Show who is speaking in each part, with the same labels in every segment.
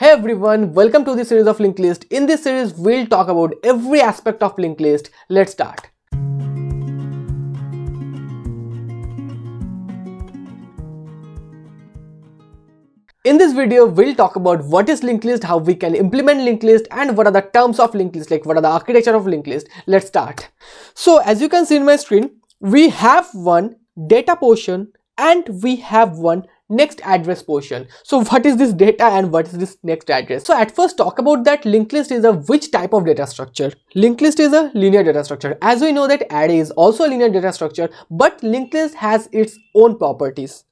Speaker 1: Hey everyone, welcome to this series of linked list. In this series, we'll talk about every aspect of linked list. Let's start. In this video, we'll talk about what is linked list, how we can implement linked list and what are the terms of linked list, like what are the architecture of linked list. Let's start. So as you can see in my screen, we have one data portion and we have one next address portion. So what is this data and what is this next address? So at first talk about that linked list is a which type of data structure. Linked list is a linear data structure. As we know that array is also a linear data structure but linked list has its own properties.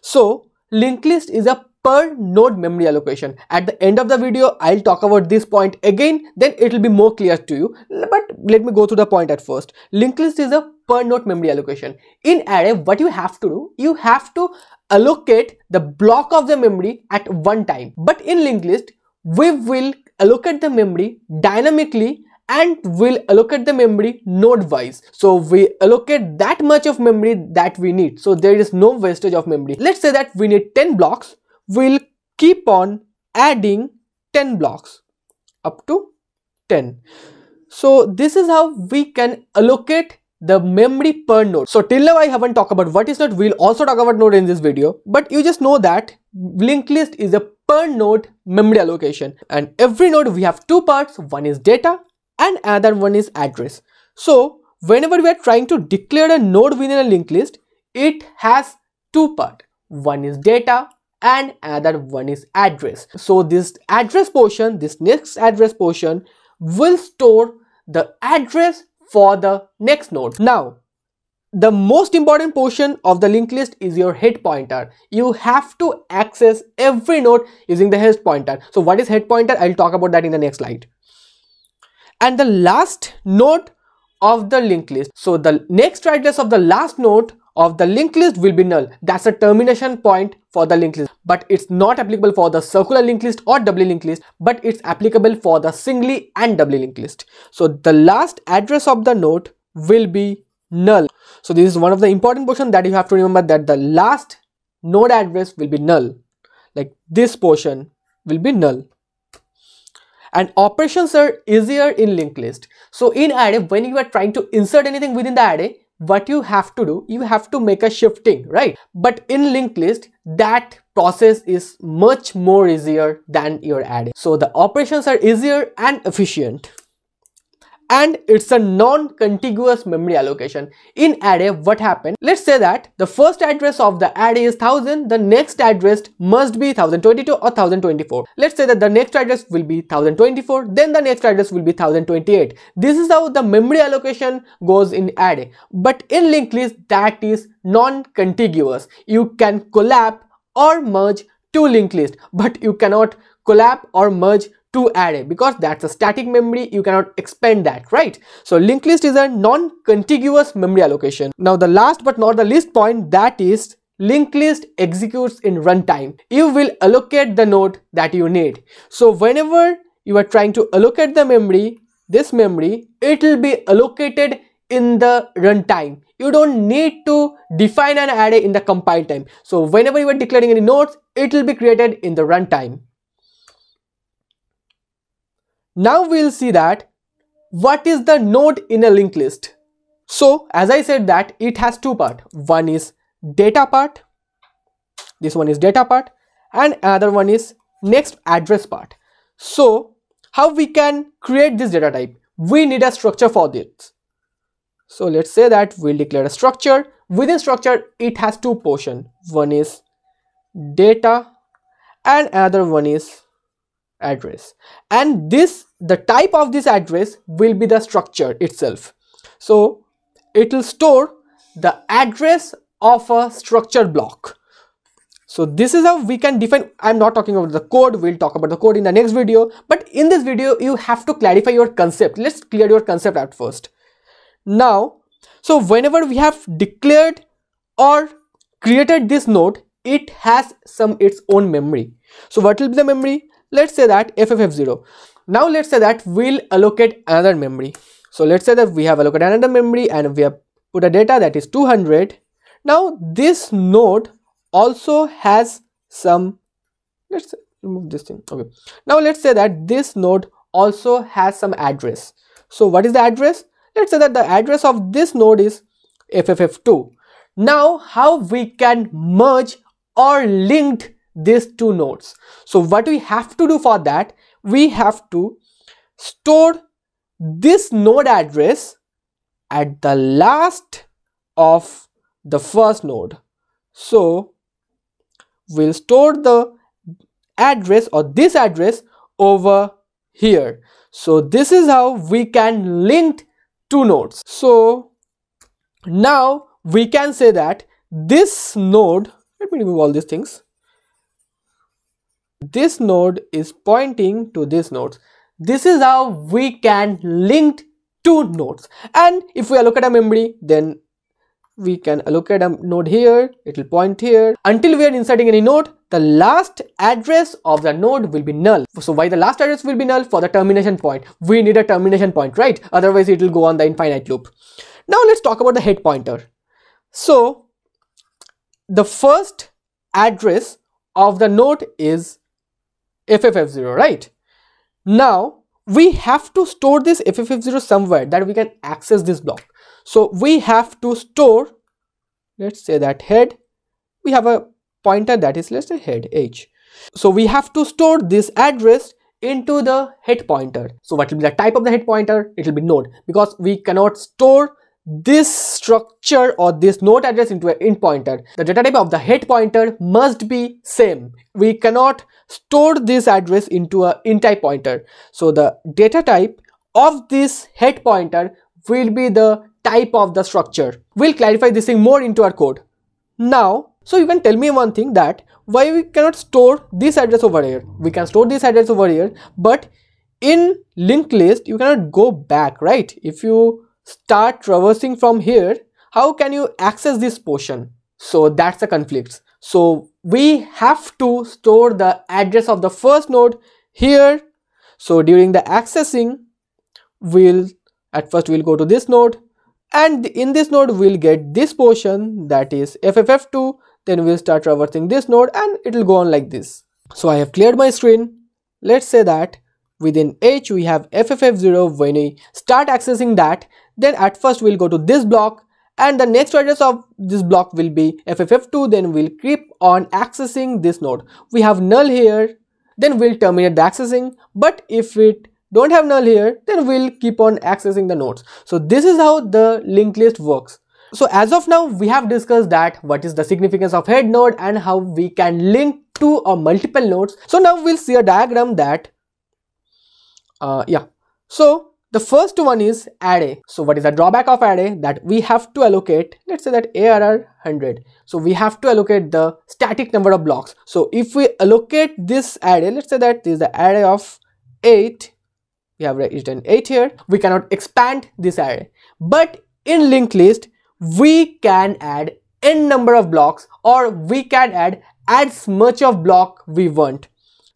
Speaker 1: So linked list is a per node memory allocation. At the end of the video, I'll talk about this point again, then it will be more clear to you. But let me go to the point at first. Linked list is a per node memory allocation. In array, what you have to do, you have to allocate the block of the memory at one time. But in linked list, we will allocate the memory dynamically and we'll allocate the memory node wise so we allocate that much of memory that we need so there is no wastage of memory let's say that we need 10 blocks we'll keep on adding 10 blocks up to 10 so this is how we can allocate the memory per node. So till now i haven't talked about what is node. We'll also talk about node in this video. But you just know that linked list is a per node memory allocation. And every node we have two parts. One is data and another one is address. So whenever we are trying to declare a node within a linked list it has two part. One is data and another one is address. So this address portion, this next address portion will store the address for the next node. Now, the most important portion of the linked list is your head pointer. You have to access every node using the head pointer. So what is head pointer? I'll talk about that in the next slide. And the last node of the linked list. So the next address of the last node of the linked list will be null. That's a termination point for the linked list. But it's not applicable for the circular linked list or doubly linked list, but it's applicable for the singly and doubly linked list. So the last address of the node will be null. So this is one of the important portion that you have to remember that the last node address will be null. Like this portion will be null and operations are easier in linked list so in array when you are trying to insert anything within the array what you have to do you have to make a shifting right? But in linked list that process is much more easier than your array so the operations are easier and efficient and it's a non-contiguous memory allocation. In array, what happened? Let's say that the first address of the array is 1000, the next address must be 1022 or 1024. Let's say that the next address will be 1024, then the next address will be 1028. This is how the memory allocation goes in array. But in linked list, that is non-contiguous. You can collab or merge two linked list, but you cannot collab or merge to array because that's a static memory you cannot expand that right? So linked list is a non-contiguous memory allocation. Now the last but not the least point that is linked list executes in runtime. You will allocate the node that you need. So whenever you are trying to allocate the memory this memory it will be allocated in the runtime. You don't need to define an array in the compile time. So whenever you are declaring any nodes it will be created in the runtime now we'll see that what is the node in a linked list. So as I said that it has two part. One is data part. This one is data part and another one is next address part. So how we can create this data type? We need a structure for this. So let's say that we'll declare a structure. Within structure, it has two portion. One is data and another one is address. And this the type of this address will be the structure itself. So it will store the address of a structured block. So this is how we can define i'm not talking about the code we'll talk about the code in the next video. But in this video you have to clarify your concept. Let's clear your concept at first. Now so whenever we have declared or created this node it has some its own memory. So what will be the memory let's say that FFF0. now let's say that we'll allocate another memory. So let's say that we have allocated another memory and we have put a data that is 200 now this node also has some let's remove this thing. Okay. Now let's say that this node also has some address. So what is the address? Let's say that the address of this node is fff2 now how we can merge or link these two nodes. So what we have to do for that we have to store this node address at the last of the first node. So we'll store the address or this address over here. So this is how we can link two nodes. So now we can say that this node let me remove all these things this node is pointing to this node this is how we can link two nodes. And if we allocate a memory then we can allocate a node here it will point here. Until we are inserting any node the last address of the node will be null. So why the last address will be null? For the termination point. We need a termination point right? Otherwise it will go on the infinite loop. Now let's talk about the head pointer. So the first address of the node is FFF0 right now we have to store this FFF0 somewhere that we can access this block so we have to store, let's say that head, we have a pointer that is let's say head h. So we have to store this address into the head pointer. So what will be the type of the head pointer? It will be node because we cannot store this structure or this node address into an int pointer. The data type of the head pointer must be same. We cannot store this address into a int type pointer. So the data type of this head pointer will be the type of the structure. We'll clarify this thing more into our code. Now, so you can tell me one thing that why we cannot store this address over here. We can store this address over here, but in linked list, you cannot go back, right? If you start traversing from here, how can you access this portion? So that's the conflict. So we have to store the address of the first node here. So during the accessing, we'll at first we'll go to this node and in this node we'll get this portion that is FFF2 then we'll start traversing this node and it will go on like this. So I have cleared my screen. Let's say that within H we have FFF0 when we start accessing that then at first we'll go to this block and the next address of this block will be FFF2 then we'll keep on accessing this node. We have null here then we'll terminate the accessing. But if it don't have null here then we'll keep on accessing the nodes. So this is how the linked list works. So as of now we have discussed that what is the significance of head node and how we can link two or multiple nodes. So now we'll see a diagram that uh, yeah. So the first one is array. So what is the drawback of array? That we have to allocate let's say that arr 100 so we have to allocate the static number of blocks. So if we allocate this array let's say that this is the array of 8 we have written 8 here. We cannot expand this array. But in linked list we can add n number of blocks or we can add as much of block we want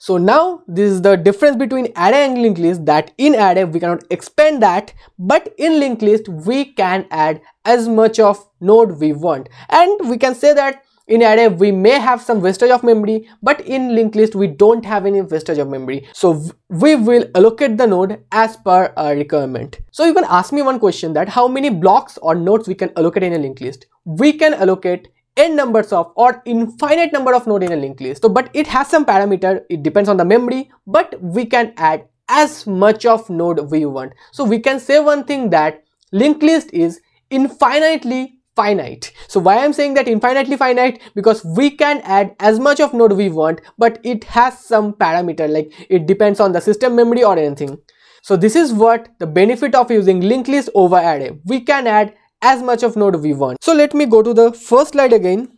Speaker 1: so now this is the difference between array and linked list that in array we cannot expand that but in linked list we can add as much of node we want. And we can say that in array we may have some wastage of memory but in linked list we don't have any wastage of memory. So we will allocate the node as per our requirement. So you can ask me one question that how many blocks or nodes we can allocate in a linked list? We can allocate n numbers of or infinite number of node in a linked list so but it has some parameter it depends on the memory but we can add as much of node we want so we can say one thing that linked list is infinitely finite. So why I'm saying that infinitely finite? Because we can add as much of node we want, but it has some parameter like it depends on the system memory or anything. So this is what the benefit of using linked list over array. We can add as much of node we want. So let me go to the first slide again.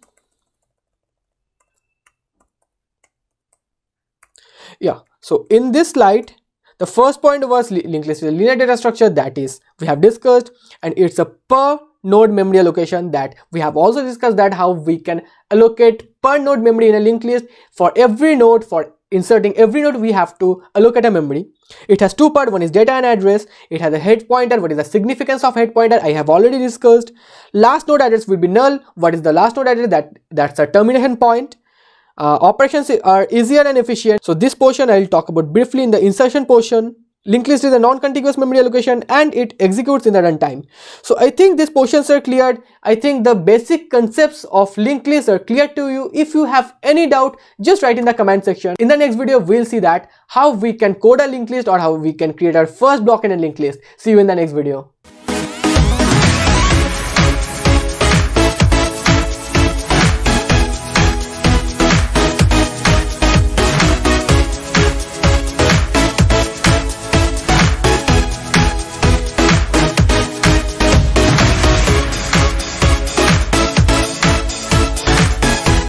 Speaker 1: Yeah, so in this slide, the first point was linked list is a linear data structure that is we have discussed and it's a per node memory allocation that we have also discussed that how we can allocate per node memory in a linked list for every node for inserting every node we have to allocate a memory. It has two part. One is data and address. It has a head pointer. What is the significance of head pointer? I have already discussed. Last node address will be null. What is the last node address? That that's a termination point. Uh, operations are easier and efficient. So this portion I will talk about briefly in the insertion portion. Linked list is a non-contiguous memory allocation and it executes in the runtime. So I think these portions are cleared. I think the basic concepts of linked list are clear to you. If you have any doubt, just write in the comment section. In the next video, we'll see that how we can code a linked list or how we can create our first block in a linked list. See you in the next video.